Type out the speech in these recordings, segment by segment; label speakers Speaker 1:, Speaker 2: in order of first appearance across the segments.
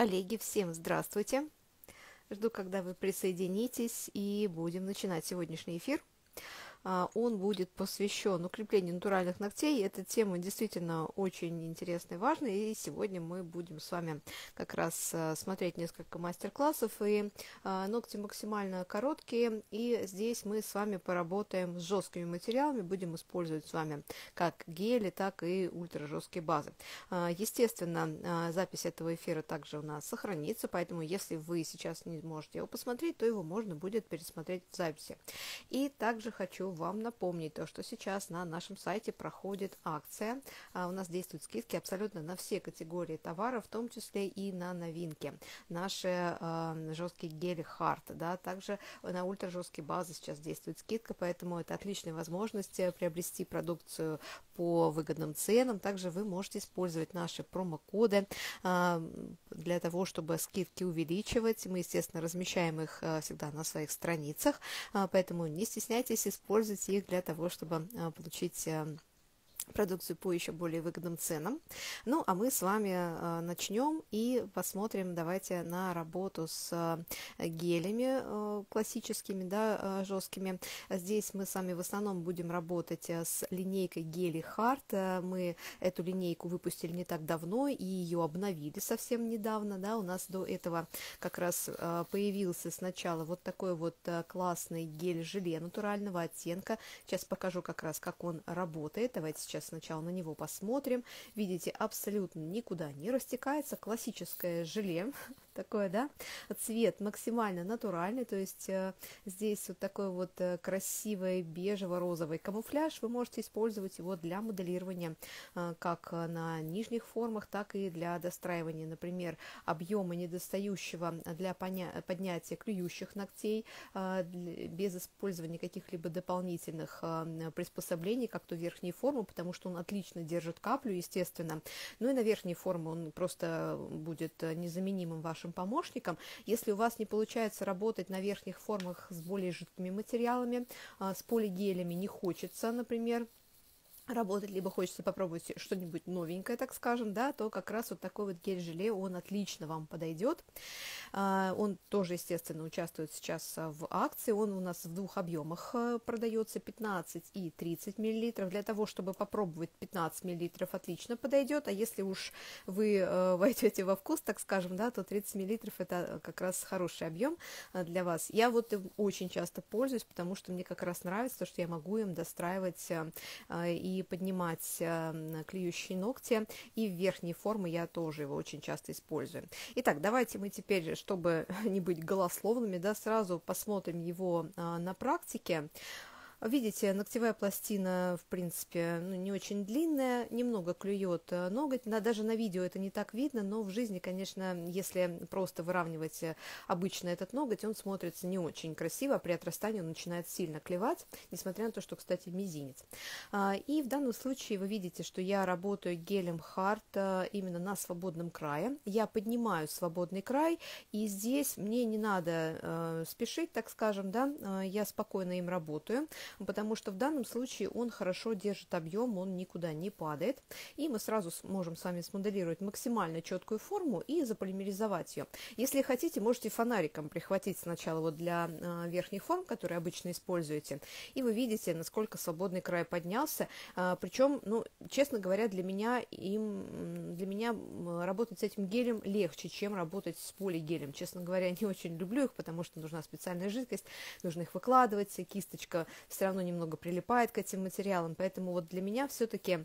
Speaker 1: Коллеги, всем здравствуйте! Жду, когда вы присоединитесь и будем начинать сегодняшний эфир. А, он будет посвящен укреплению натуральных ногтей. Эта тема действительно очень интересная и важная, и сегодня мы будем с вами как раз а, смотреть несколько мастер-классов, и а, ногти максимально короткие, и здесь мы с вами поработаем с жесткими материалами, будем использовать с вами как гели, так и ультра жесткие базы. Естественно, запись этого эфира также у нас сохранится, поэтому если вы сейчас не можете его посмотреть, то его можно будет пересмотреть в записи. И также хочу вам напомнить то, что сейчас на нашем сайте проходит акция. А, у нас действуют скидки абсолютно на все категории товаров, в том числе и на новинки. Наши э, жесткие гели Hard, да, также на ультра жесткие базы сейчас действует скидка, поэтому это отличная возможность э, приобрести продукцию по выгодным ценам. Также вы можете использовать наши промокоды э, для того, чтобы скидки увеличивать. Мы, естественно, размещаем их э, всегда на своих страницах, поэтому не стесняйтесь использовать используйте их для того, чтобы а, получить э, продукцию по еще более выгодным ценам. Ну, а мы с вами э, начнем и посмотрим, давайте, на работу с э, гелями э, классическими, да, жесткими. Здесь мы с вами в основном будем работать с линейкой гели Hard. Мы эту линейку выпустили не так давно и ее обновили совсем недавно, да, у нас до этого как раз появился сначала вот такой вот классный гель-желе натурального оттенка. Сейчас покажу как раз, как он работает. Давайте сейчас сначала на него посмотрим. Видите, абсолютно никуда не растекается. Классическое желе такое, да, цвет максимально натуральный, то есть э, здесь вот такой вот э, красивый бежево-розовый камуфляж, вы можете использовать его для моделирования э, как на нижних формах, так и для достраивания, например, объема недостающего для поднятия клюющих ногтей без использования каких-либо дополнительных приспособлений, как то верхние формы, потому что он отлично держит каплю, естественно, ну и на верхней формы он просто будет незаменимым вашим вашим помощником. Если у вас не получается работать на верхних формах с более жидкими материалами, а, с полигелями не хочется, например, работать, либо хочется попробовать что-нибудь новенькое, так скажем, да, то как раз вот такой вот гель-желе, он отлично вам подойдет. А, он тоже, естественно, участвует сейчас в акции. Он у нас в двух объемах э, продается 15 и 30 миллилитров. Для того, чтобы попробовать 15 миллилитров, отлично подойдет. А если уж вы э, войдете во вкус, так скажем, да, то 30 миллилитров это как раз хороший объем э, для вас. Я вот им очень часто пользуюсь, потому что мне как раз нравится, что я могу им достраивать и поднимать клеющие ногти. И в верхней формы я тоже его очень часто использую. Итак, давайте мы теперь чтобы не быть голословными, да, сразу посмотрим его а, на практике. Видите, ногтевая пластина, в принципе, ну, не очень длинная, немного клюет э, ноготь. На, даже на видео это не так видно, но в жизни, конечно, если просто выравнивать э, обычно этот ноготь, он смотрится не очень красиво, а при отрастании он начинает сильно клевать, несмотря на то, что, кстати, мизинец. А, и в данном случае вы видите, что я работаю гелем Hard э, именно на свободном крае. Я поднимаю свободный край, и здесь мне не надо спешить, так скажем, да, я спокойно им работаю потому что в данном случае он хорошо держит объем, он никуда не падает. И мы сразу можем с вами смоделировать максимально четкую форму и заполимеризовать ее. Если хотите, можете фонариком прихватить сначала вот для э, верхних форм, которые обычно используете, и вы видите, насколько свободный край поднялся. Э, причем, ну, честно говоря, для меня, им, для меня работать с этим гелем легче, чем работать с полигелем. Честно говоря, не очень люблю их, потому что нужна специальная жидкость, нужно их выкладывать, кисточка все равно немного прилипает к этим материалам, поэтому вот для меня все-таки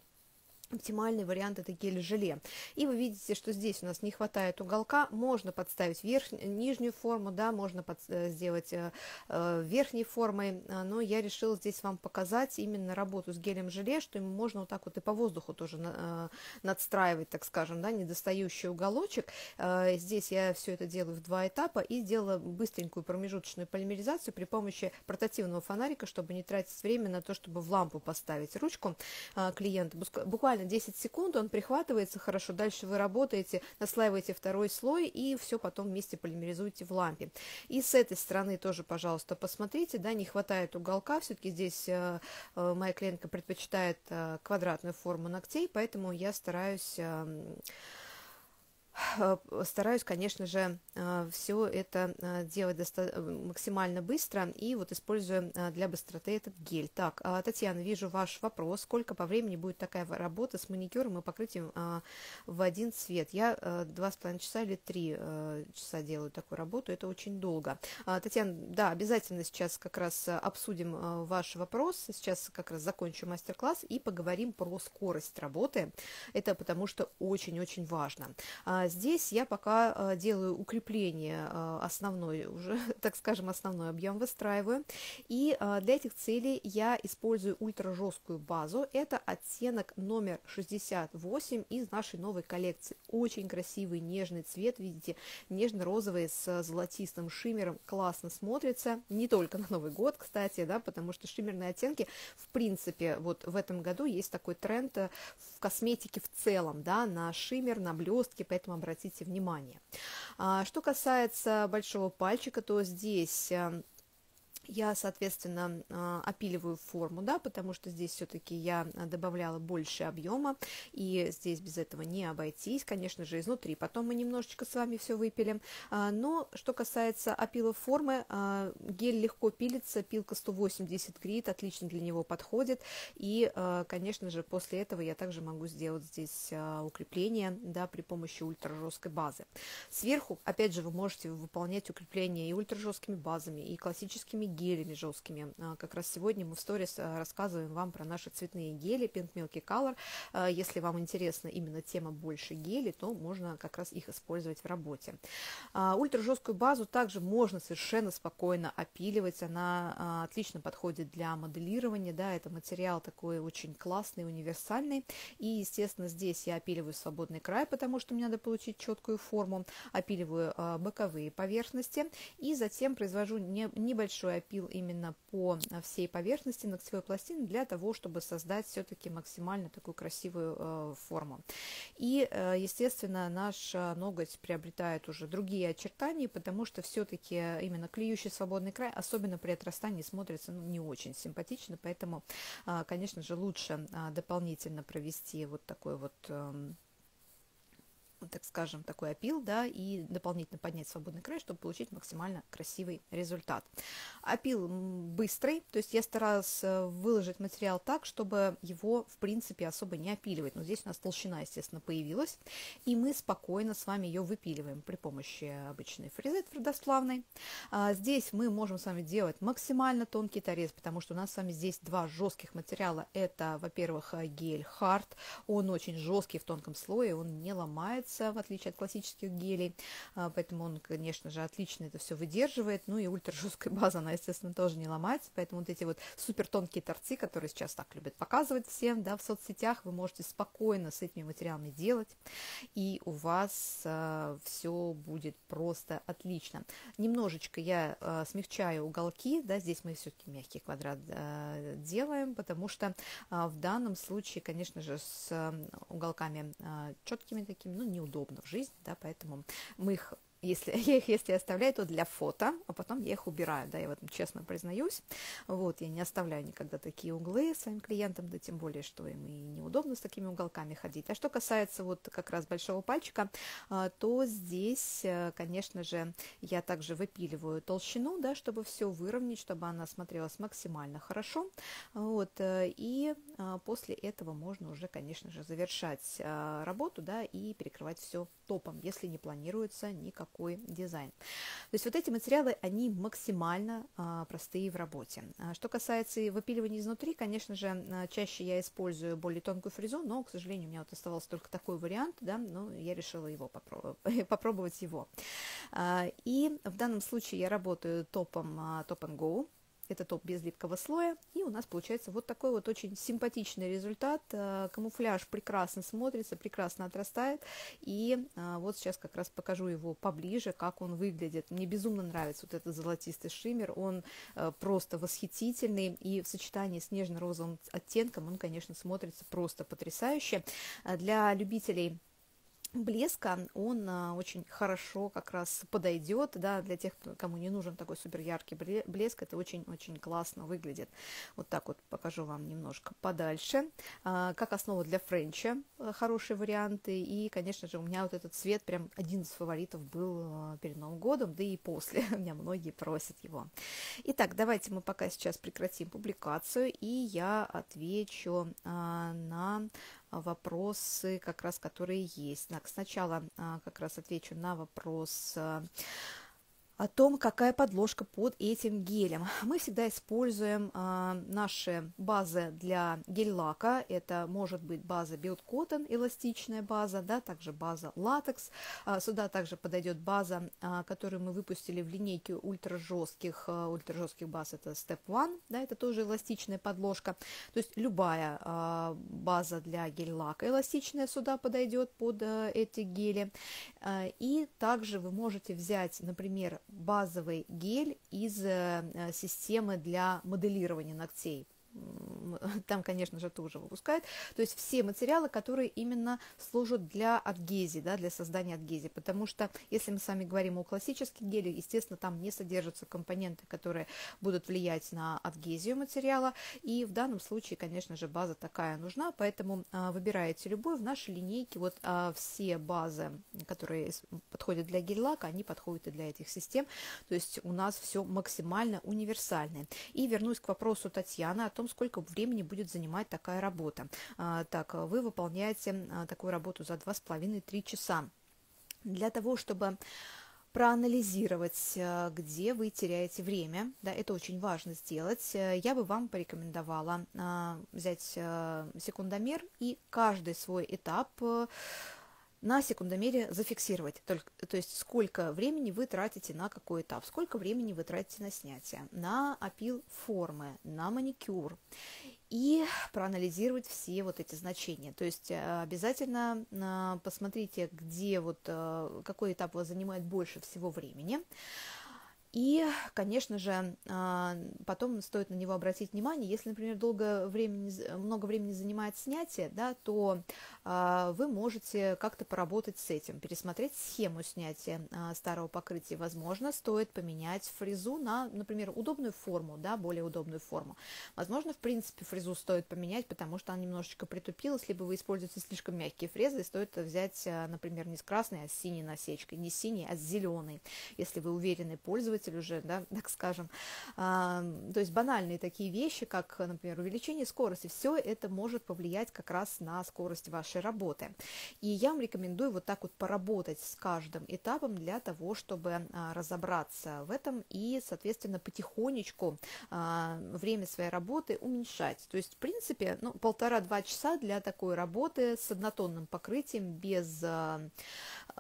Speaker 1: Оптимальный вариант это гель-желе. И вы видите, что здесь у нас не хватает уголка. Можно подставить верх, нижнюю форму, да, можно под, э, сделать э, э, верхней формой, э, но я решила здесь вам показать именно работу с гелем-желе, что ему можно вот так вот и по воздуху тоже на, э, надстраивать, так скажем, да, недостающий уголочек. Э, здесь я все это делаю в два этапа и сделала быстренькую промежуточную полимеризацию при помощи портативного фонарика, чтобы не тратить время на то, чтобы в лампу поставить ручку э, клиента. Буквально буквально 10 секунд, он прихватывается хорошо, дальше вы работаете, наслаиваете второй слой и все потом вместе полимеризуете в лампе. И с этой стороны тоже, пожалуйста, посмотрите, да, не хватает уголка, все-таки здесь э, э, моя клиентка предпочитает э, квадратную форму ногтей, поэтому я стараюсь... Э, стараюсь, конечно же, э, все это э, делать максимально быстро и вот использую для быстроты этот гель. Так, Татьяна, вижу ваш вопрос. Сколько по времени будет такая работа с маникюром и покрытием в один цвет? Я два с половиной часа или три часа делаю такую работу. Это очень долго. Татьяна, да, обязательно сейчас как раз обсудим ваш вопрос. Сейчас как раз закончу мастер-класс и поговорим про скорость работы. Это потому что очень-очень важно. А здесь я пока а, делаю укрепление а, основной, уже, так скажем, основной объем выстраиваю. И для этих целей я использую ультра жесткую базу. Это оттенок номер 68 из нашей новой коллекции. Очень красивый нежный цвет, видите, нежно-розовый с золотистым шиммером. Классно смотрится. Не только на Новый год, кстати, да, потому что шиммерные оттенки, в принципе, вот в этом году есть такой тренд э, в косметике в целом, да, на шиммер, на блестки, поэтому обратите внимание. А, что касается большого пальчика, то здесь эм, я, соответственно, а, опиливаю форму, да, потому что здесь все-таки я добавляла больше объема, и здесь без этого не обойтись, конечно же, изнутри. Потом мы немножечко с вами все выпилим. А, но что касается опила формы, а, гель легко пилится, пилка 180 грит, отлично для него подходит. И, конечно же, после этого я также могу сделать здесь укрепление, да, при помощи ультражесткой базы. Сверху, опять же, вы можете выполнять укрепление и ультражесткими базами, и классическими гелями жесткими. А, как раз сегодня мы в сторис а, рассказываем вам про наши цветные гели Pink Milky Color. А, если вам интересна именно тема больше гели, то можно как раз их использовать в работе. Ультра жесткую базу также можно совершенно спокойно опиливать. Она отлично подходит для моделирования. Да, это материал такой очень классный, универсальный. И, естественно, здесь я опиливаю свободный край, потому что мне надо получить четкую форму. Опиливаю боковые поверхности и затем произвожу небольшой пил именно по э, всей поверхности ногтевой пластины для того, чтобы создать все-таки максимально такую красивую э, форму. И, э, естественно, наш ноготь приобретает уже другие очертания, потому что все-таки именно клеющий свободный край, особенно при отрастании, смотрится ну, не очень симпатично, поэтому, конечно же, лучше дополнительно провести вот такой вот эм, так скажем, такой опил, да, и дополнительно поднять свободный край, чтобы получить максимально красивый результат. Опил быстрый, то есть я старалась э, выложить материал так, чтобы его, в принципе, особо не опиливать. Но здесь у нас толщина, естественно, появилась, и мы спокойно с вами ее выпиливаем при помощи обычной фрезы твердосплавной. А здесь мы можем с вами делать максимально тонкий торец, потому что у нас с вами здесь два жестких материала. Это, во-первых, гель Hard, он очень жесткий в тонком слое, он не ломается, ломается, в отличие от классических гелей, а, поэтому он, конечно же, отлично это все выдерживает. Ну и ультра база, она, естественно, тоже не ломается, поэтому вот эти вот супер тонкие торцы, которые сейчас так любят показывать всем, да, в соцсетях, вы можете спокойно с этими материалами делать, и у вас э, все будет просто отлично. Немножечко я э, смягчаю уголки, да, здесь мы все-таки мягкий квадрат э, делаем, потому что э, в данном случае, конечно же, с э, уголками э, четкими такими, ну, неудобно в жизни, да, поэтому мы их если я их если оставляю, то для фото, а потом я их убираю, да, я в этом честно признаюсь. Вот, я не оставляю никогда такие углы своим клиентам, да тем более, что им и неудобно с такими уголками ходить. А что касается вот как раз большого пальчика, а, то здесь, э, конечно же, я также выпиливаю толщину, да, чтобы все выровнять, чтобы она смотрелась максимально хорошо. Вот, э, и а, после этого можно уже, конечно же, завершать а, работу, да, и перекрывать все топом, если не планируется никак такой дизайн. То есть вот эти материалы, они максимально а, простые в работе. А что касается выпиливания изнутри, конечно же, а, чаще я использую более тонкую фрезу, но, к сожалению, у меня вот оставался только такой вариант, да, но я решила его попробовать, попробовать его. А, и в данном случае я работаю топом Top and Go, это топ без липкого слоя. И у нас получается вот такой вот очень симпатичный результат. Э, камуфляж прекрасно смотрится, прекрасно отрастает. И э, вот сейчас как раз покажу его поближе, как он выглядит. Мне безумно нравится вот этот золотистый шиммер. Он э, просто восхитительный. И в сочетании с нежно-розовым оттенком он, конечно, смотрится просто потрясающе. Для любителей блеска, он а, очень хорошо как раз подойдет, да, для тех, кому не нужен такой супер яркий блеск, это очень-очень классно выглядит. Вот так вот покажу вам немножко подальше. А, как основа для френча а, хорошие варианты, и, конечно же, у меня вот этот цвет прям один из фаворитов был а, перед Новым годом, да и после, у меня многие просят его. Итак, давайте мы пока сейчас прекратим публикацию, и я отвечу а, на вопросы, как раз которые есть. Сначала а, как раз отвечу на вопрос а, о том, какая подложка под этим гелем. Мы всегда используем а, наши базы для гель-лака. Это может быть база Build Cotton, эластичная база, да, также база латекс. А, сюда также подойдет база, а, которую мы выпустили в линейке ультра жестких, а, ультра жестких баз, это Step One, да, это тоже эластичная подложка. То есть любая а, база для гель-лака эластичная сюда подойдет под а, эти гели. А, и также вы можете взять, например, базовый гель из э, системы для моделирования ногтей там, конечно же, тоже выпускают. То есть все материалы, которые именно служат для адгезии, да, для создания адгезии. Потому что если мы с вами говорим о классических гелях, естественно, там не содержатся компоненты, которые будут влиять на адгезию материала. И в данном случае, конечно же, база такая нужна, поэтому а, выбираете любую. В нашей линейке вот а, все базы, которые подходят для гель-лака, они подходят и для этих систем. То есть у нас все максимально универсальное. И вернусь к вопросу Татьяны о том, сколько времени будет занимать такая работа. А, так, вы выполняете а, такую работу за 2,5-3 часа. Для того, чтобы проанализировать, а, где вы теряете время. Да, это очень важно сделать. Я бы вам порекомендовала взять секундомер и каждый свой этап на секундомере зафиксировать, только, то есть сколько времени вы тратите на какой этап, сколько времени вы тратите на снятие, на опил формы, на маникюр и проанализировать все вот эти значения. То есть э, обязательно э, посмотрите, где вот э, какой этап вас занимает больше всего времени. И, конечно же, а, потом стоит на него обратить внимание. Если, например, долго времени, много времени занимает снятие, да, то а, вы можете как-то поработать с этим, пересмотреть схему снятия а, старого покрытия. Возможно, стоит поменять фрезу на, например, удобную форму, да, более удобную форму. Возможно, в принципе, фрезу стоит поменять, потому что она немножечко притупилась, либо вы используете слишком мягкие фрезы, и стоит взять, например, не с красной, а с синей насечкой, не с синей, а с зеленой, если вы уверенный пользователь пользователь уже, да, так скажем. А, то есть банальные такие вещи, как, например, увеличение скорости, все это может повлиять как раз на скорость вашей работы. И я вам рекомендую вот так вот поработать с каждым этапом для того, чтобы а, разобраться в этом и, соответственно, потихонечку а, время своей работы уменьшать. То есть, в принципе, ну, полтора-два часа для такой работы с однотонным покрытием без а,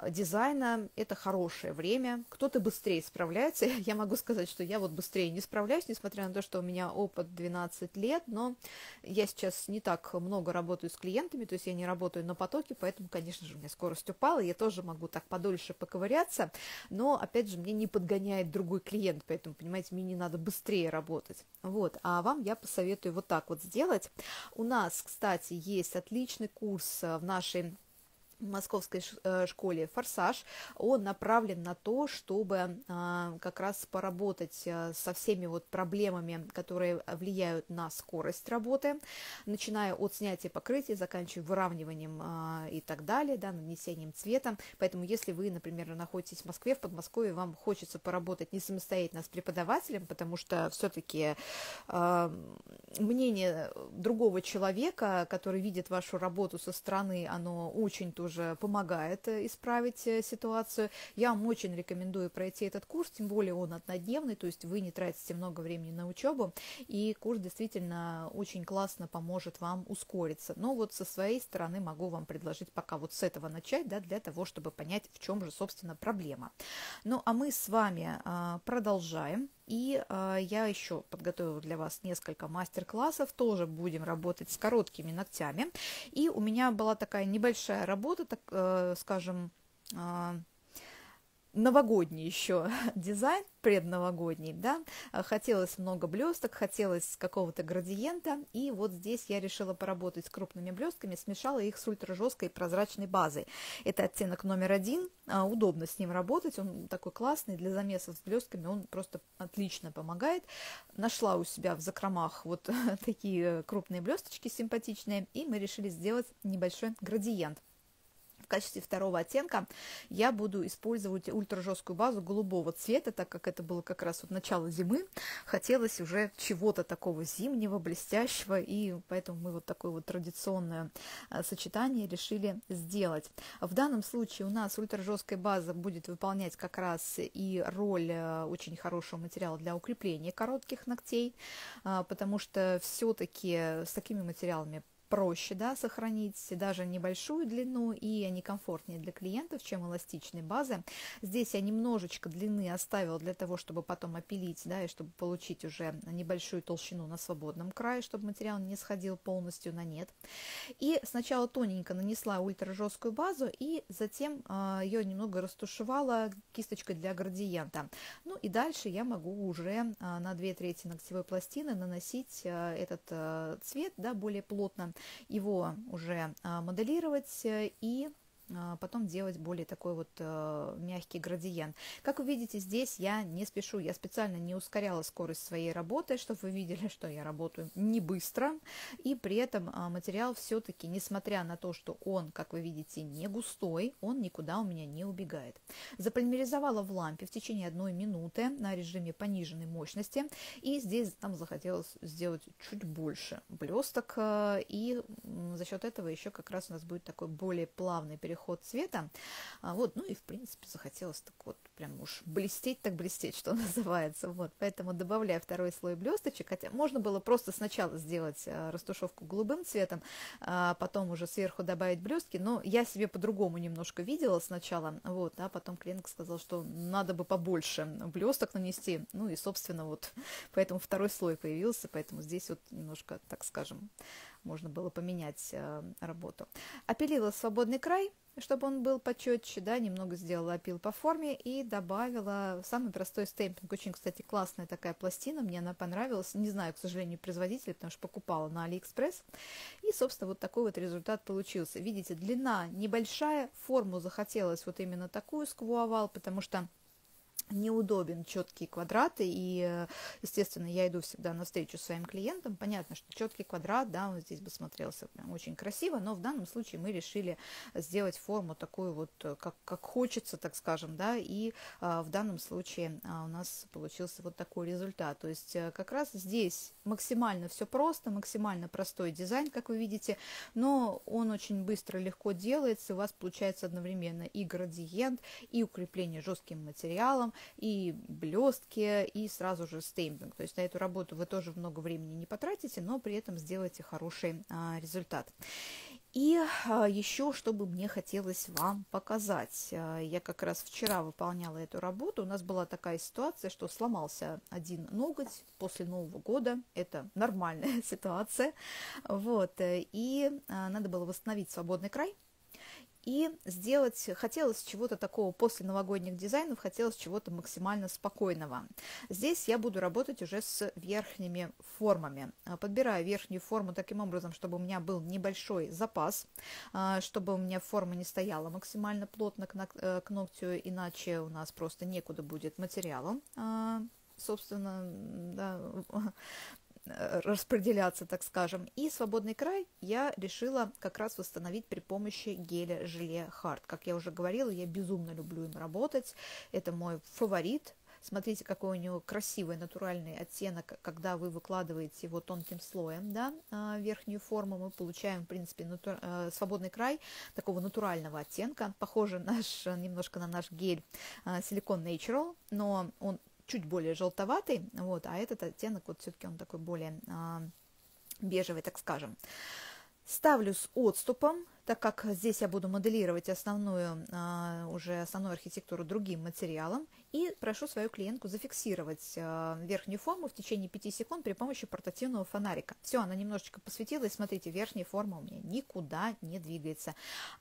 Speaker 1: дизайна это хорошее время. Кто-то быстрее справляется, я могу сказать, что я вот быстрее не справляюсь, несмотря на то, что у меня опыт 12 лет, но я сейчас не так много работаю с клиентами, то есть я не работаю на потоке, поэтому, конечно же, у меня скорость упала, я тоже могу так подольше поковыряться, но, опять же, мне не подгоняет другой клиент, поэтому, понимаете, мне не надо быстрее работать. Вот, а вам я посоветую вот так вот сделать. У нас, кстати, есть отличный курс в нашей московской э, школе «Форсаж», он направлен на то, чтобы а, как раз поработать э, со всеми вот проблемами, которые влияют на скорость работы, начиная от снятия покрытия, заканчивая выравниванием а, и так далее, да, нанесением цвета. Поэтому если вы, например, находитесь в Москве, в Подмосковье, вам хочется поработать не самостоятельно с преподавателем, потому что все-таки а, мнение другого человека, который видит вашу работу со стороны, оно очень тоже тоже помогает э, исправить э, ситуацию. Я вам очень рекомендую пройти этот курс, тем более он однодневный, то есть вы не тратите много времени на учебу, и курс действительно очень классно поможет вам ускориться. Но вот со своей стороны могу вам предложить пока вот с этого начать, да, для того, чтобы понять, в чем же, собственно, проблема. Ну, а мы с вами а, продолжаем. И э, я еще подготовила для вас несколько мастер-классов, тоже будем работать с короткими ногтями. И у меня была такая небольшая работа, так э, скажем, э, новогодний еще дизайн, предновогодний, да, хотелось много блесток, хотелось какого-то градиента, и вот здесь я решила поработать с крупными блестками, смешала их с ультражесткой прозрачной базой. Это оттенок номер один, а, удобно с ним работать, он такой классный для замесов с блестками, он просто отлично помогает. Нашла у себя в закромах вот такие крупные блесточки симпатичные, и мы решили сделать небольшой градиент. В качестве второго оттенка я буду использовать ультражесткую базу голубого цвета, так как это было как раз вот начало зимы. Хотелось уже чего-то такого зимнего, блестящего, и поэтому мы вот такое вот традиционное а, сочетание решили сделать. В данном случае у нас ультражесткая база будет выполнять как раз и роль а, очень хорошего материала для укрепления коротких ногтей, а, потому что все-таки с такими материалами проще да, сохранить даже небольшую длину, и они комфортнее для клиентов, чем эластичные базы. Здесь я немножечко длины оставила для того, чтобы потом опилить, да, и чтобы получить уже небольшую толщину на свободном крае, чтобы материал не сходил полностью на нет. И сначала тоненько нанесла ультра жесткую базу, и затем а, ее немного растушевала кисточкой для градиента. Ну и дальше я могу уже э, на 2 трети ногтевой пластины наносить э, этот цвет да, более плотно его уже а, моделировать э, и потом делать более такой вот э, мягкий градиент. Как вы видите, здесь я не спешу, я специально не ускоряла скорость своей работы, чтобы вы видели, что я работаю не быстро, и при этом э, материал все-таки, несмотря на то, что он, как вы видите, не густой, он никуда у меня не убегает. Заполимеризовала в лампе в течение одной минуты на режиме пониженной мощности, и здесь там захотелось сделать чуть больше блесток, э, и за счет этого еще как раз у нас будет такой более плавный переход переход цвета. А, вот, ну и в принципе захотелось так вот прям уж блестеть, так блестеть, что называется. Вот, поэтому добавляю второй слой блесточек, хотя можно было просто сначала сделать а, растушевку голубым цветом, а потом уже сверху добавить блестки, но я себе по-другому немножко видела сначала, вот, а потом клиент сказал, что надо бы побольше блесток нанести, ну и, собственно, вот, поэтому второй слой появился, поэтому здесь вот немножко, так скажем, можно было поменять э, работу. Опилила свободный край, чтобы он был почетче, да, немного сделала опил по форме и добавила самый простой стемпинг. Очень, кстати, классная такая пластина, мне она понравилась. Не знаю, к сожалению, производителя, потому что покупала на Алиэкспресс. И, собственно, вот такой вот результат получился. Видите, длина небольшая, форму захотелось вот именно такую squoval, потому что неудобен четкие квадраты, и, естественно, я иду всегда навстречу своим клиентам. Понятно, что четкий квадрат, да, он здесь бы смотрелся прям очень красиво, но в данном случае мы решили сделать форму такую вот, как, как хочется, так скажем, да, и а, в данном случае а, у нас получился вот такой результат. То есть а, как раз здесь максимально все просто, максимально простой дизайн, как вы видите, но он очень быстро, легко делается, у вас получается одновременно и градиент, и укрепление жестким материалом, и блестки, и сразу же стеймпинг. То есть на эту работу вы тоже много времени не потратите, но при этом сделаете хороший а, результат. И а, еще, что бы мне хотелось вам показать. А, я как раз вчера выполняла эту работу. У нас была такая ситуация, что сломался один ноготь после Нового года. Это нормальная ситуация. Вот. И а, надо было восстановить свободный край и сделать, хотелось чего-то такого после новогодних дизайнов, хотелось чего-то максимально спокойного. Здесь я буду работать уже с верхними формами. А, подбираю верхнюю форму таким образом, чтобы у меня был небольшой запас, а, чтобы у меня форма не стояла максимально плотно к э, ногтю, иначе у нас просто некуда будет материалом а, собственно, да, распределяться, так скажем. И свободный край я решила как раз восстановить при помощи геля желе Hard. Как я уже говорила, я безумно люблю им работать. Это мой фаворит. Смотрите, какой у него красивый натуральный оттенок, когда вы выкладываете его тонким слоем, да, а, верхнюю форму, мы получаем, в принципе, натур... Э, свободный край такого натурального оттенка, похоже наш, немножко на наш гель Silicon а, Natural, но он чуть более желтоватый, вот, а этот оттенок вот все-таки он такой более а, бежевый, так скажем. Ставлю с отступом
Speaker 2: так как здесь я буду моделировать основную, а, уже основную архитектуру другим материалом, и прошу свою клиентку зафиксировать а, верхнюю форму в течение 5 секунд при помощи портативного фонарика. Все, она немножечко посветила, и смотрите, верхняя форма у меня никуда не двигается.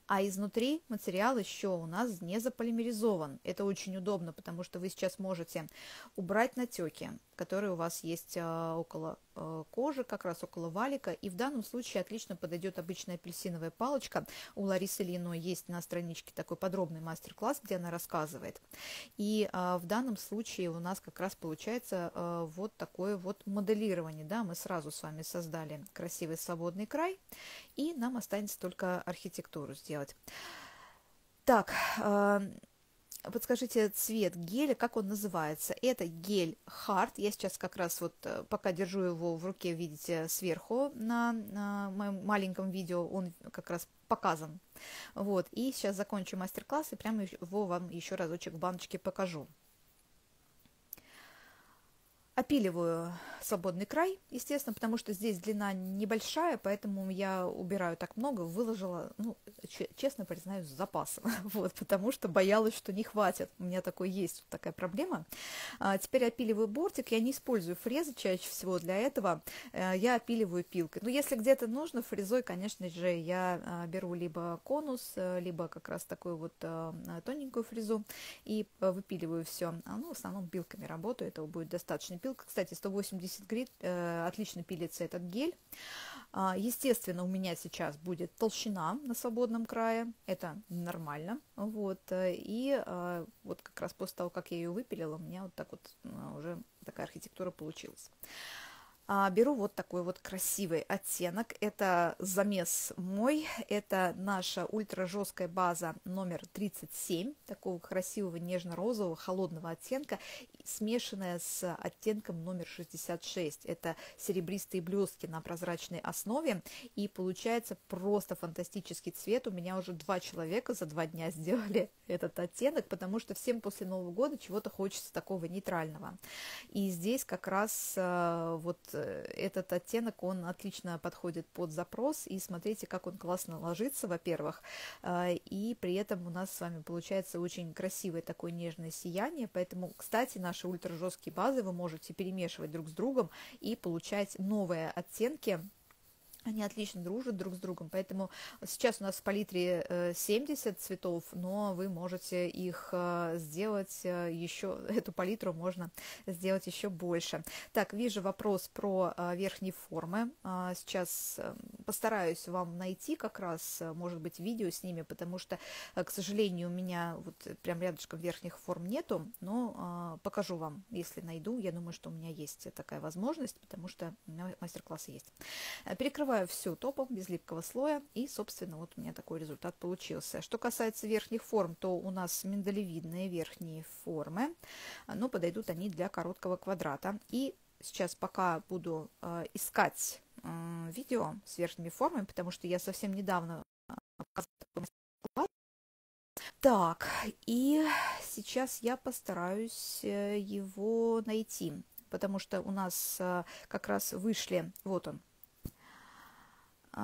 Speaker 2: А изнутри материал еще у нас не заполимеризован. Это очень удобно, потому что вы сейчас можете убрать натеки, которые у вас есть а, около кожи, как раз около валика, и в данном случае отлично подойдет обычная апельсиновая палочка. У Ларисы Лино есть на страничке такой подробный мастер-класс, где она рассказывает. И а, в данном случае у нас как раз получается а, вот такое вот моделирование. Да? Мы сразу с вами создали красивый свободный край, и нам останется только архитектуру сделать. Так, подскажите цвет геля, как он называется? Это гель Hard. Я сейчас как раз вот э, пока держу его в руке, видите, сверху на, на моем маленьком видео, он как раз показан. Вот, и сейчас закончу мастер-класс и прямо его вам еще разочек в баночке покажу. Опиливаю свободный край, естественно, потому что здесь длина небольшая, поэтому я убираю так много, выложила, ну, честно признаюсь, с запасом, вот, потому что боялась, что не хватит. У меня такой есть такая проблема. А, теперь опиливаю бортик, я не использую фрезы чаще всего для этого, а, я опиливаю пилкой. Но если где-то нужно фрезой, конечно же, я а, беру либо конус, а, либо как раз такую вот а, тоненькую фрезу и выпиливаю все. Ну, в основном пилками работаю, этого будет достаточно пилка, кстати, 180 грит, э, отлично пилится этот гель. А, естественно, у меня сейчас будет толщина на свободном крае, это нормально, вот, э, и э, вот как раз после того, как я ее выпилила, у меня вот так вот уже такая архитектура получилась. А, беру вот такой вот красивый оттенок. Это замес мой. Это наша ультра жесткая база номер 37, такого красивого нежно-розового холодного оттенка, смешанная с оттенком номер 66. Это серебристые блестки на прозрачной основе. И получается просто фантастический цвет. У меня уже два человека за два дня сделали этот оттенок, потому что всем после Нового года чего-то хочется такого нейтрального. И здесь как раз э, вот этот оттенок, он отлично подходит под запрос, и смотрите, как он классно ложится, во-первых, э, и при этом у нас с вами получается очень красивое такое нежное сияние, поэтому, кстати, наши ультра жесткие базы вы можете перемешивать друг с другом и получать новые оттенки, они отлично дружат друг с другом, поэтому сейчас у нас в палитре 70 э, цветов, но вы можете их э, сделать э, еще, эту палитру можно сделать еще больше. Так, вижу вопрос про верхние формы. Сейчас постараюсь вам найти как раз, может быть, видео с ними, потому что, к сожалению, у меня вот прям рядышком верхних форм нету, но покажу вам, если найду. Я думаю, что у меня есть такая возможность, потому что мастер-классы есть. Перекрываю Покрываю все топом без липкого слоя. И, собственно, вот у меня такой результат получился. Что касается верхних форм, то у нас миндалевидные верхние формы. Но подойдут они для короткого квадрата. И сейчас пока буду э, искать э, видео с верхними формами, потому что я совсем недавно так, и сейчас я постараюсь э, его найти, потому что у нас как раз вышли, вот он, а,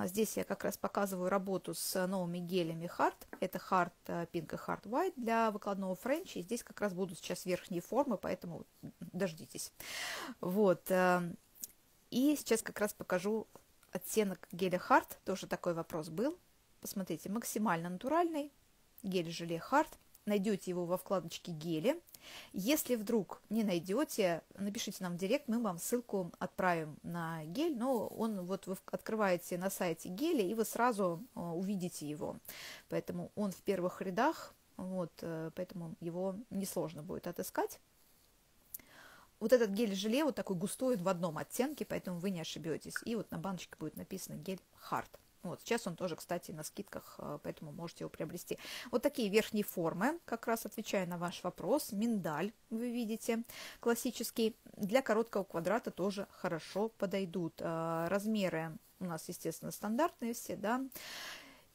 Speaker 2: здесь я как раз показываю работу с новыми гелями Hard. Это Hard э, Pink и Hard White для выкладного френча. Здесь как раз будут сейчас верхние формы, поэтому дождитесь. Вот. Э, и сейчас как раз покажу оттенок геля Hard. Тоже такой вопрос был. Посмотрите, максимально натуральный гель-желе Hard. Найдете его во вкладочке гели. Если вдруг не найдете, напишите нам в директ, мы вам ссылку отправим на гель, но он вот вы открываете на сайте геля, и вы сразу э, увидите его. Поэтому он в первых рядах, вот, э, поэтому его несложно будет отыскать. Вот этот гель-желе вот такой густой в одном оттенке, поэтому вы не ошибетесь. И вот на баночке будет написано гель Hard. Вот, сейчас он тоже, кстати, на скидках, э, поэтому можете его приобрести. Вот такие верхние формы, как раз отвечая на ваш вопрос. Миндаль, вы видите, классический. Для короткого квадрата тоже хорошо подойдут. Э, размеры у нас, естественно, стандартные все, да.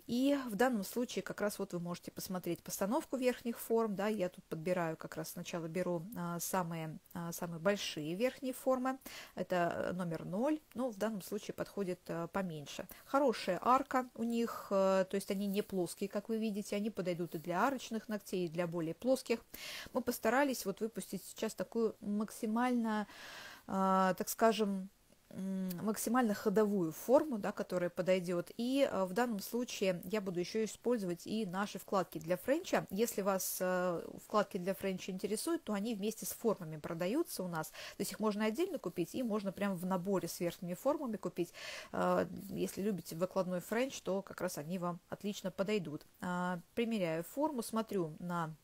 Speaker 2: И в данном случае как раз вот вы можете посмотреть постановку верхних форм, да, я тут подбираю, как раз сначала беру а, самые, а, самые большие верхние формы, это номер 0, но в данном случае подходит а, поменьше. Хорошая арка у них, а, то есть они не плоские, как вы видите, они подойдут и для арочных ногтей, и для более плоских. Мы постарались вот выпустить сейчас такую максимально, а, так скажем, максимально ходовую форму, да, которая подойдет. И э, в данном случае я буду еще использовать и наши вкладки для френча. Если вас э, вкладки для френча интересуют, то они вместе с формами продаются у нас. То есть их можно отдельно купить и можно прямо в наборе с верхними формами купить. Э, если любите выкладной френч, то как раз они вам отлично подойдут. Примеряю форму, смотрю на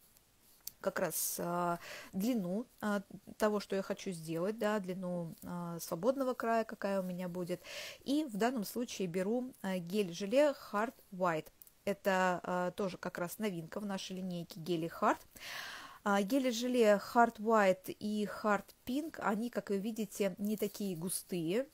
Speaker 2: как раз а, длину а, того, что я хочу сделать, да, длину а, свободного края, какая у меня будет. И в данном случае беру а, гель-желе Hard White. Это а, тоже как раз новинка в нашей линейке гели Hard. А, гели-желе Hard White и Hard Pink, они, как вы видите, не такие густые,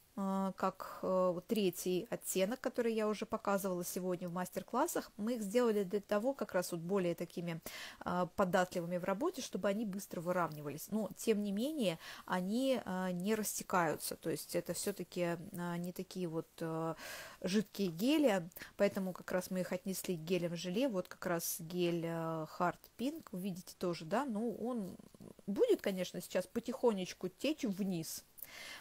Speaker 2: как э, третий оттенок, который я уже показывала сегодня в мастер-классах. Мы их сделали для того, как раз вот более такими а, податливыми в работе, чтобы они быстро выравнивались. Но, тем не менее, они а, не растекаются. То есть это все-таки не такие вот жидкие гели, поэтому как раз мы их отнесли к гелям желе. Вот как раз гель Hard Pink, видите тоже, да, ну он будет, конечно, сейчас потихонечку течь вниз,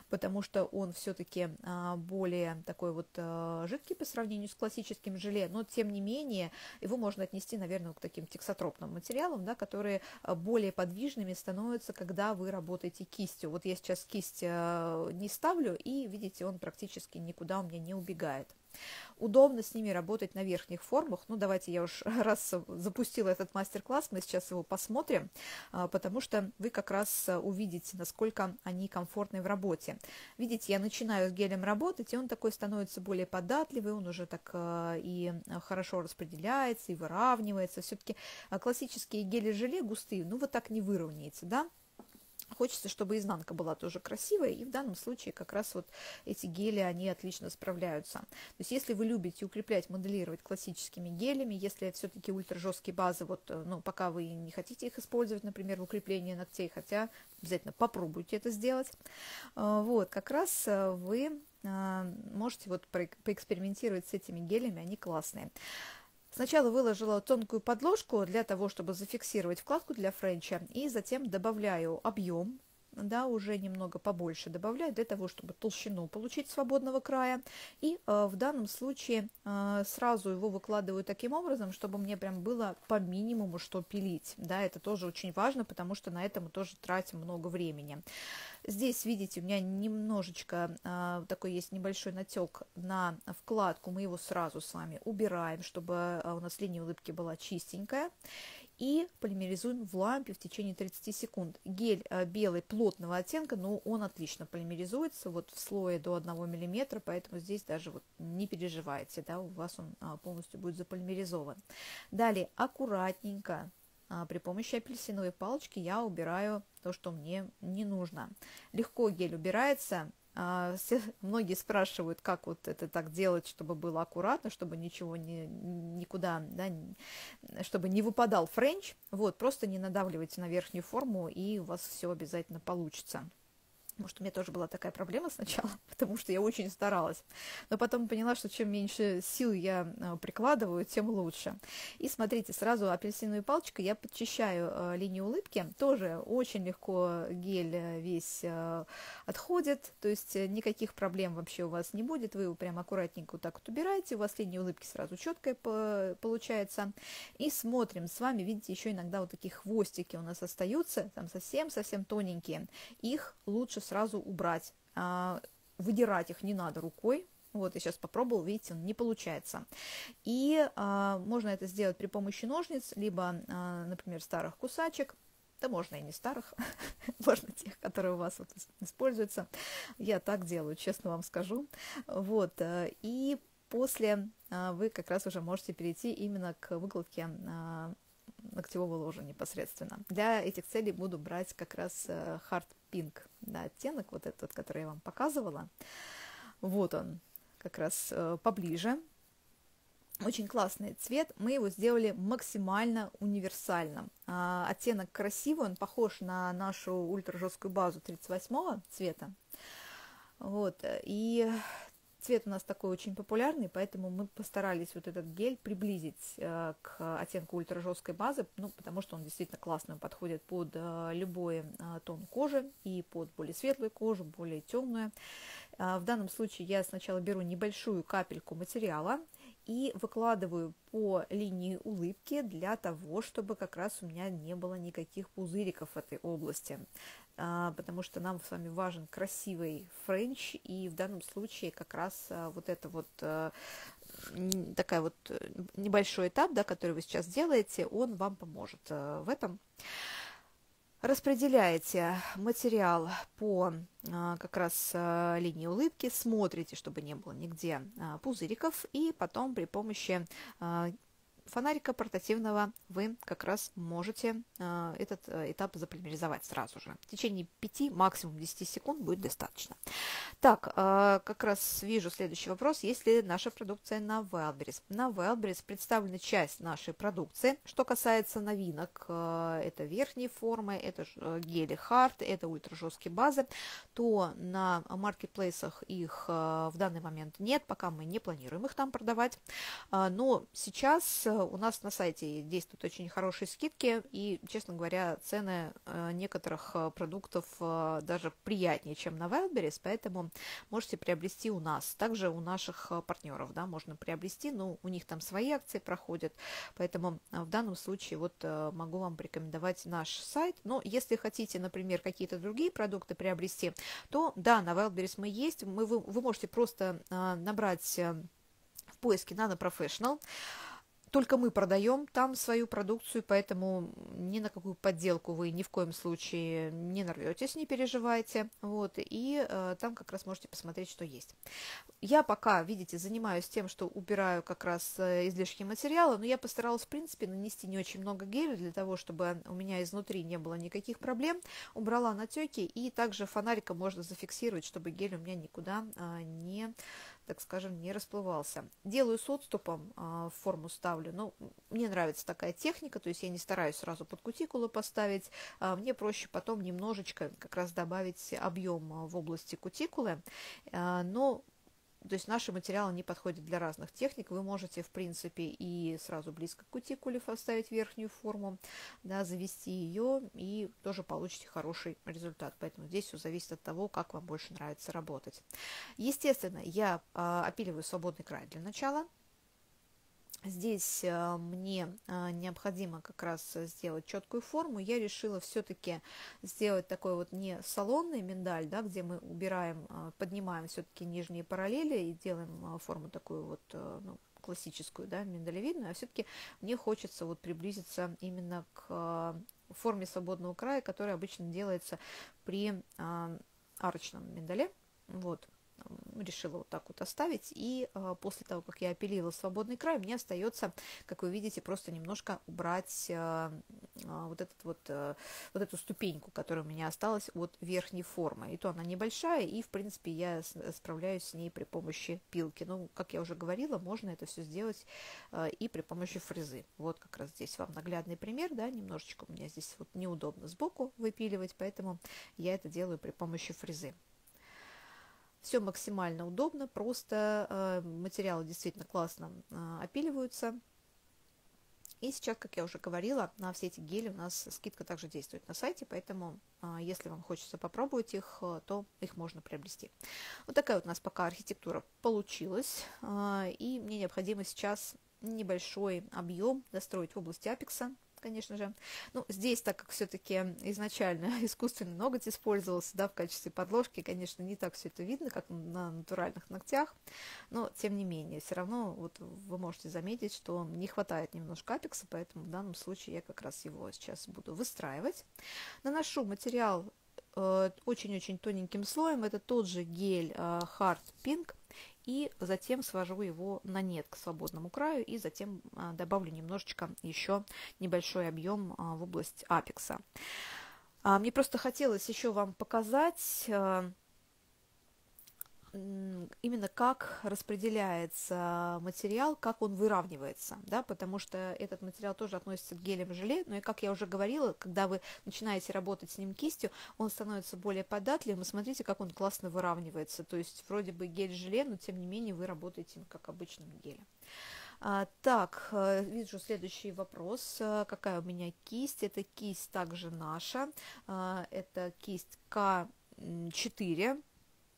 Speaker 2: потому что он все-таки а, более такой вот а, жидкий по сравнению с классическим желе, но тем не менее его можно отнести, наверное, к таким тексотропным материалам, да, которые а, более подвижными становятся, когда вы работаете кистью. Вот я сейчас кисть не ставлю, и видите, он практически никуда у меня не убегает. Удобно с ними работать на верхних формах. Ну, давайте я уж раз запустила этот мастер-класс, мы сейчас его посмотрим, а, потому что вы как раз увидите, насколько они комфортны в работе. Видите, я начинаю с гелем работать, и он такой становится более податливый, он уже так а, и хорошо распределяется, и выравнивается. Все-таки а, классические гели-желе густые, ну, вот так не выровняется, да? Хочется, чтобы изнанка была тоже красивая, и в данном случае как раз вот эти гели, они отлично справляются. То есть если вы любите укреплять, моделировать классическими гелями, если все-таки ультра жесткие базы, вот, э, ну, пока вы не хотите их использовать, например, в укреплении ногтей, хотя обязательно попробуйте это сделать, э, вот, как раз э, вы можете вот поэкспериментировать с этими гелями, они классные. Сначала выложила тонкую подложку для того, чтобы зафиксировать вкладку для френча, и затем добавляю объем да, уже немного побольше добавляю для того, чтобы толщину получить свободного края. И э, в данном случае э, сразу его выкладываю таким образом, чтобы мне прям было по минимуму что пилить. Да, это тоже очень важно, потому что на это мы тоже тратим много времени. Здесь, видите, у меня немножечко э, такой есть небольшой натек на вкладку. Мы его сразу с вами убираем, чтобы э, у нас линия улыбки была чистенькая и полимеризуем в лампе в течение 30 секунд. Гель э, белый плотного оттенка, но он отлично полимеризуется вот в слое до 1 мм, поэтому здесь даже вот не переживайте, да, у вас он а, полностью будет заполимеризован. Далее аккуратненько а, при помощи апельсиновой палочки я убираю то, что мне не нужно. Легко гель убирается, все, многие спрашивают, как вот это так делать, чтобы было аккуратно, чтобы ничего не, никуда, да, чтобы не выпадал френч. Вот, просто не надавливайте на верхнюю форму, и у вас все обязательно получится. Может, у меня тоже была такая проблема сначала, потому что я очень старалась. Но потом поняла, что чем меньше сил я э, прикладываю, тем лучше. И смотрите, сразу апельсиновой палочкой я подчищаю э, линию улыбки. Тоже очень легко гель э, весь отходит, то есть никаких проблем вообще у вас не будет. Вы его прям аккуратненько вот так вот убираете, у вас линия улыбки сразу четкая получается. И смотрим с вами, видите, еще иногда вот такие хвостики у нас остаются, там совсем-совсем тоненькие. Их лучше сразу убрать. А, выдирать их не надо рукой, вот, я сейчас попробовал, видите, не получается. И а, можно это сделать при помощи ножниц, либо, а, например, старых кусачек, да можно и не старых, можно тех, которые у вас вот используются. Я так делаю, честно вам скажу. Вот, а, и после вы как раз уже можете перейти именно к выкладке ногтевого ложа непосредственно. Для этих целей буду брать как раз э, Pink, да, оттенок, вот этот, который я вам показывала. Вот он, как раз э, поближе. очень классный цвет. Мы его сделали максимально универсальным. А, оттенок красивый, он похож на нашу ультра жесткую базу 38 цвета. Вот, и цвет у нас такой очень популярный, поэтому мы постарались вот этот гель приблизить э, к оттенку ультра жесткой базы, ну, потому что он действительно классно подходит под э, любой э, тон кожи и под более светлую кожу, более темную. В данном случае я сначала беру небольшую капельку материала и выкладываю по линии улыбки для того, чтобы как раз у меня не было никаких пузыриков в этой области, а, потому что нам с вами важен красивый френч, и в данном случае как раз а, вот это вот а, такая вот э, небольшой этап, да, который вы сейчас делаете, он вам поможет в этом распределяете материал по а, как раз а, линии улыбки, смотрите, чтобы не было нигде а, пузыриков, и потом при помощи фонарика портативного вы как раз можете э, этот э, этап заполимеризовать сразу же. В течение 5, максимум 10 секунд будет достаточно. Так, э, как раз вижу следующий вопрос. Есть ли наша продукция на Wildberries? На Wildberries представлена часть нашей продукции. Что касается новинок, это верхние формы, это гели Hard, это ультра жесткие базы, то на маркетплейсах их в данный момент нет, пока мы не планируем их там продавать. Но сейчас у нас на сайте действуют очень хорошие скидки, и, честно говоря, цены э, некоторых э, продуктов э, даже приятнее, чем на Wildberries, поэтому можете приобрести у нас. Также у наших партнеров, да, можно приобрести, но у них там свои акции проходят, поэтому в данном случае вот могу вам порекомендовать наш сайт. Но если хотите, например, какие-то другие продукты приобрести, то да, на Wildberries мы есть, мы, вы, вы можете просто набрать в поиске Nano Professional, только мы продаем там свою продукцию, поэтому ни на какую подделку вы ни в коем случае не нарветесь, не переживайте. Вот, и э, там как раз можете посмотреть, что есть. Я пока, видите, занимаюсь тем, что убираю как раз э, излишки материала, но я постаралась, в принципе, нанести не очень много геля для того, чтобы у меня изнутри не было никаких проблем. Убрала натеки, и также фонариком можно зафиксировать, чтобы гель у меня никуда э, не так скажем, не расплывался. Делаю с отступом, а, форму ставлю. Ну, мне нравится такая техника, то есть я не стараюсь сразу под кутикулу поставить. А, мне проще потом немножечко как раз добавить объем а, в области кутикулы. Но то есть наши материалы не подходят для разных техник. Вы можете, в принципе, и сразу близко к кутикуле поставить верхнюю форму, да, завести ее, и тоже получите хороший результат. Поэтому здесь все зависит от того, как вам больше нравится работать. Естественно, я э, опиливаю свободный край для начала. Здесь э, мне э, необходимо как раз сделать четкую форму. Я решила все-таки сделать такой вот не салонный миндаль, да, где мы убираем, э, поднимаем все-таки нижние параллели и делаем форму такую вот ну, классическую, да, миндалевидную, а все-таки мне хочется вот приблизиться именно к форме свободного края, которая обычно делается при арочном миндале. Вот, решила вот так вот оставить. И э, после того, как я опилила свободный край, мне остается, как вы видите, просто немножко убрать э, э, вот, этот вот, э, вот эту ступеньку, которая у меня осталась от верхней формы. И то она небольшая, и, в принципе, я справляюсь с ней при помощи пилки. Ну, как я уже говорила, можно это все сделать э, и при помощи фрезы. Вот как раз здесь вам наглядный пример, да, немножечко у меня здесь вот неудобно сбоку выпиливать, поэтому я это делаю при помощи фрезы. Все максимально удобно, просто э, материалы действительно классно э, опиливаются. И сейчас, как я уже говорила, на все эти гели у нас скидка также действует на сайте, поэтому э, если вам хочется попробовать их, э, то их можно приобрести. Вот такая вот у нас пока архитектура получилась, э, и мне необходимо сейчас небольшой объем достроить в области апекса конечно же. Ну, здесь, так как все-таки изначально искусственный ноготь использовался, да, в качестве подложки, конечно, не так все это видно, как на натуральных ногтях, но, тем не менее, все равно вот вы можете заметить, что не хватает немножко апекса, поэтому в данном случае я как раз его сейчас буду выстраивать. Наношу материал э, очень-очень тоненьким слоем, это тот же гель э, Hard Pink, и затем свожу его на нет к свободному краю и затем а, добавлю немножечко еще небольшой объем а, в область апекса. А, мне просто хотелось еще вам показать именно как распределяется материал, как он выравнивается, да, потому что этот материал тоже относится к гелям желе, но и как я уже говорила, когда вы начинаете работать с ним кистью, он становится более податливым, и смотрите, как он классно выравнивается, то есть вроде бы гель-желе, но тем не менее вы работаете как обычным гелем. А, так, э, вижу следующий вопрос. Э, какая у меня кисть? Это кисть также наша. А, это кисть К4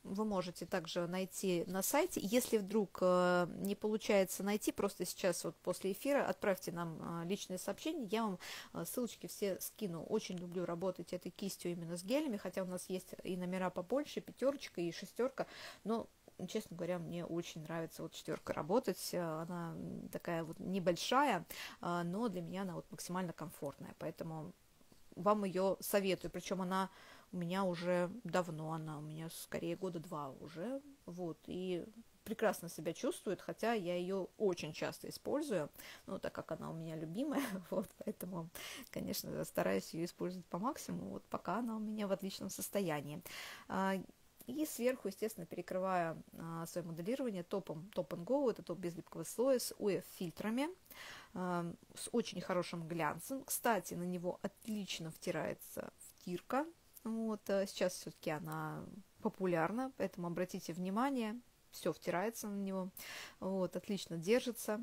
Speaker 2: вы можете также найти на сайте. Если вдруг э, не получается найти, просто сейчас вот после эфира отправьте нам э, личные сообщения, я вам э, ссылочки все скину. Очень люблю работать этой кистью именно с гелями, хотя у нас есть и номера побольше, пятерочка и шестерка, но честно говоря, мне очень нравится вот четверка работать. Она такая вот небольшая, но для меня она вот максимально комфортная, поэтому вам ее советую. Причем она у меня уже давно она, у меня скорее года два уже, вот, и прекрасно себя чувствует, хотя я ее очень часто использую, ну, так как она у меня любимая, вот, поэтому, конечно, стараюсь ее использовать по максимуму, вот, пока она у меня в отличном состоянии. А, и сверху, естественно, перекрываю а, свое моделирование топом Top Go, это топ без липкого слоя с UF-фильтрами, а, с очень хорошим глянцем. Кстати, на него отлично втирается втирка, вот, э, сейчас все-таки она популярна, поэтому обратите внимание, все втирается на него, вот, отлично держится,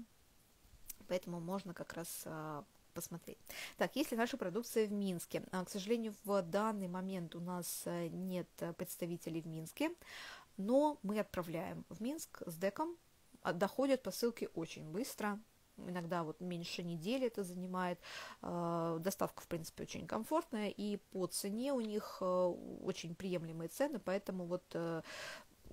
Speaker 2: поэтому можно как раз а, посмотреть. Так, если наша продукция в Минске, а, к сожалению, в данный момент у нас э, нет представителей в Минске, но мы отправляем в Минск с деком, а, доходят посылки очень быстро, иногда вот меньше недели это занимает. А, доставка, в принципе, очень комфортная, и по цене у них э, очень приемлемые цены, поэтому вот э,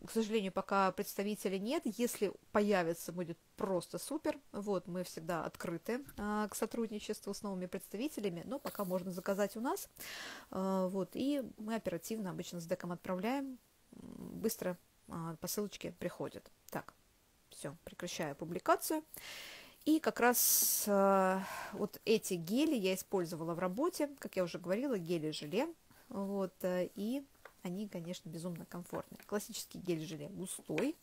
Speaker 2: к сожалению, пока представителей нет. Если появится, будет просто супер. Вот, мы всегда открыты а, к сотрудничеству с новыми представителями, но пока можно заказать у нас. А, вот, и мы оперативно обычно с деком отправляем. Быстро а, посылочки приходят. Так, все, прекращаю публикацию. И как раз э, вот эти гели я использовала в работе, как я уже говорила, гели-желе. Вот, э, и они, конечно, безумно комфортные. Классический гель-желе густой,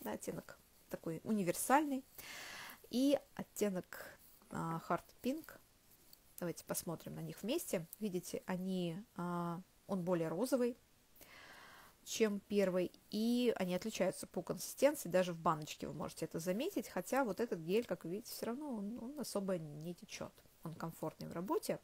Speaker 2: да, оттенок такой универсальный. И оттенок э, Hard Pink. Давайте посмотрим на них вместе. Видите, они, э, он более розовый, чем первый, и они отличаются по консистенции, даже в баночке вы можете это заметить, хотя вот этот гель, как видите, все равно он, он особо не течет, он комфортный в работе.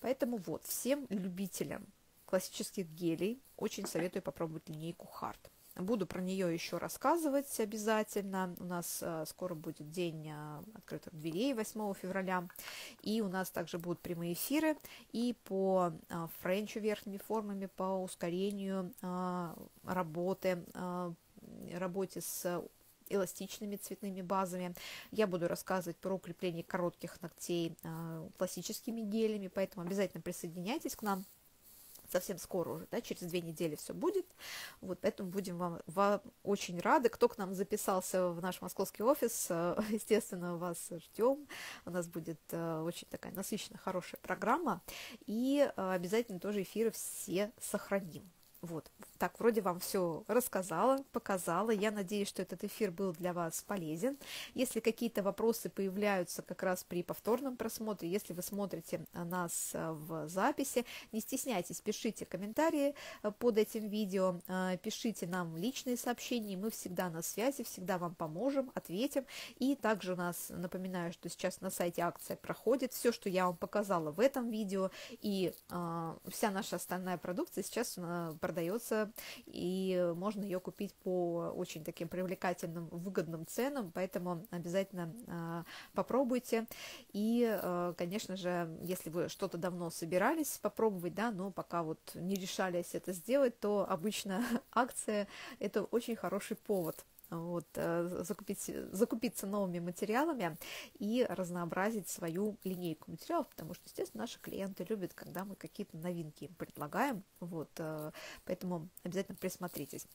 Speaker 2: Поэтому вот, всем любителям классических гелей очень советую попробовать линейку Hard. Буду про нее еще рассказывать обязательно. У нас э, скоро будет день э, открытых дверей 8 февраля. И у нас также будут прямые эфиры и по э, френчу верхними формами, по ускорению работы, работе с эластичными цветными базами. Я буду рассказывать про укрепление коротких ногтей классическими гелями, поэтому обязательно присоединяйтесь к нам совсем скоро уже, да, через две недели все будет. Вот, поэтому будем вам, вам очень рады. Кто к нам записался в наш московский офис, э, естественно, вас ждем. У нас будет э, очень такая насыщенная, хорошая программа. И э, обязательно тоже эфиры все сохраним. Вот, так, вроде вам все рассказала, показала. Я надеюсь, что этот эфир был для вас полезен. Если какие-то вопросы появляются как раз при повторном просмотре, если вы смотрите нас э, в записи, не стесняйтесь, пишите комментарии э, под этим видео, э, пишите нам личные сообщения, мы всегда на связи, всегда вам поможем, ответим. И также нас, напоминаю, что сейчас на сайте акция проходит. Все, что я вам показала в этом видео и вся наша остальная продукция сейчас продается, и можно ее купить по очень таким привлекательным, выгодным ценам, поэтому обязательно э, попробуйте. И, э, конечно же, если вы что-то давно собирались попробовать, да, но пока вот не решались это сделать, то обычно акция – это очень хороший повод вот, э, закупить, закупиться новыми материалами и разнообразить свою линейку материалов, потому что, естественно, наши клиенты любят, когда мы какие-то новинки им предлагаем, вот, э, поэтому обязательно присмотритесь.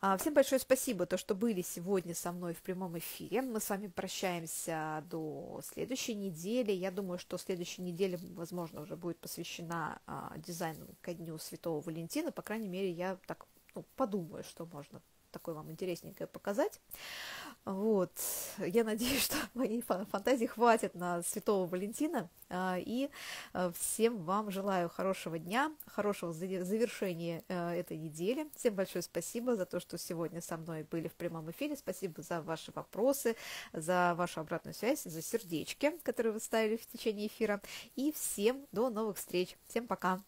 Speaker 2: А, всем большое спасибо, то, что были сегодня со мной в прямом эфире. Мы с вами прощаемся до следующей недели. Я думаю, что следующая неделя, возможно, уже будет посвящена а, дизайну ко дню Святого Валентина. По крайней мере, я так ну, подумаю, что можно такое вам интересненькое показать. Вот. Я надеюсь, что моей фантазии хватит на Святого Валентина. А, и а, всем вам желаю хорошего дня, хорошего завершения э, этой недели. Всем большое спасибо за то, что сегодня со мной были в прямом эфире. Спасибо за ваши вопросы, за вашу обратную связь, за сердечки, которые вы ставили в течение эфира. И всем до новых встреч. Всем пока.